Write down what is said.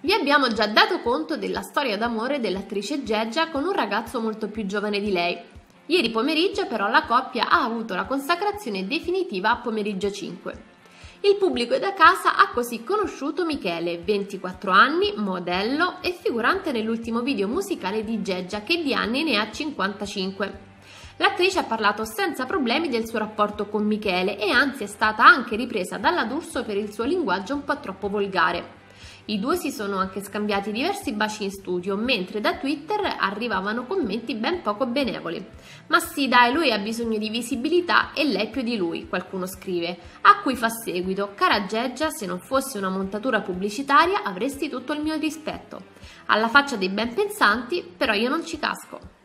Vi abbiamo già dato conto della storia d'amore dell'attrice Geggia con un ragazzo molto più giovane di lei. Ieri pomeriggio però la coppia ha avuto la consacrazione definitiva a pomeriggio 5. Il pubblico da casa ha così conosciuto Michele, 24 anni, modello e figurante nell'ultimo video musicale di Geggia che di anni ne ha 55. L'attrice ha parlato senza problemi del suo rapporto con Michele e anzi è stata anche ripresa dalla D'Urso per il suo linguaggio un po' troppo volgare. I due si sono anche scambiati diversi baci in studio, mentre da Twitter arrivavano commenti ben poco benevoli. Ma sì, dai, lui ha bisogno di visibilità e lei più di lui, qualcuno scrive. A cui fa seguito: Cara Geggia, se non fosse una montatura pubblicitaria avresti tutto il mio rispetto. Alla faccia dei ben pensanti, però io non ci casco.